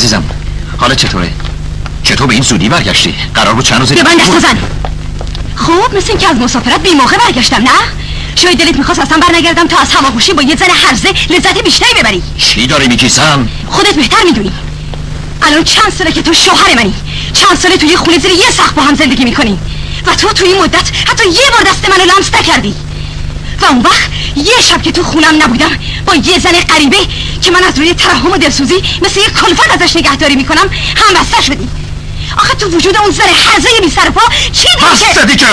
عزیزم حالا چطوره؟ چطور به این زودی برگشتی؟ قرار بود چند روزی به من دست بزن خب مثل اینکه از مسافرت بی موقع برگشتم نه؟ شاید دلت می‌خواست اصلا برنگردم تا از هواخوشی با یه زن هرزه لذت بیشتری ببری. چی داری میگی سم خودت بهتر می‌دونی. الان چند ساله که تو شوهر منی. چند ساله توی خونه زیر یه سخت با هم زندگی می‌کنی. و تو توی این مدت حتی یه بار دست منو لمس نکردی. و اون وقت یه شب که تو خونم نبودم با یه زن غریبه که من از روی ترحم و دلسوزی مثل یه کلفت ازش نگهداری می‌کنم هم بسته شدی. آخه تو وجود اون زن هرزه بی سر پا چی دیگه؟ دیگه.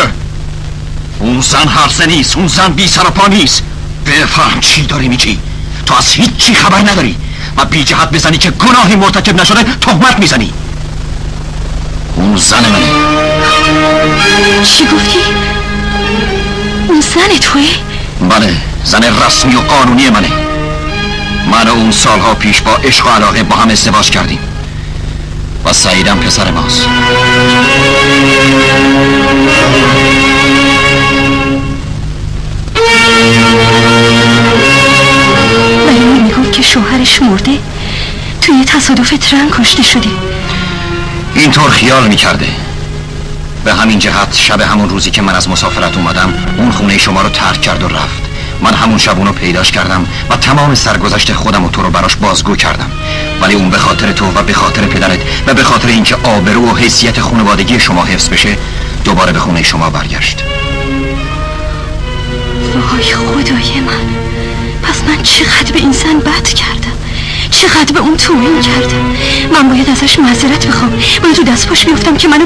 اون زن هرزه نیست اون زن بی سر پا نیست. بفهم چی داری میگی؟ تو از هیچ چی خبر نداری. و بی جهت بزنی که گناهی مرتکب نشده تهمت می‌زنی. اون زن منه. چی گفتی؟ اون زن توه؟ بله زن رسمی و قانونی منه. من و اون سالها پیش با عشق و علاقه با هم ازدواج کردیم. و سعیدم پسر ماست. ولی می‌گفت که شوهرش مرده توی تصادف ترن کشته شده. اینطور خیال می‌کرده. به همین جهت شب همون روزی که من از مسافرت اومدم اون خونه شما رو ترک کرد و رفت. من همون شب اونو پیداش کردم و تمام سرگذشت خودم و تو رو براش بازگو کردم. ولی اون به خاطر تو و به خاطر پدرت و به خاطر اینکه آبرو و حیثیت خانوادگی شما حفظ بشه دوباره به خونه شما برگشت. وای خدای من. پس من چقدر به این زن بد کردم؟ چقدر به اون توهین کردم؟ من باید ازش معذرت بخوام. باید تو دست پاش بیفتم که منو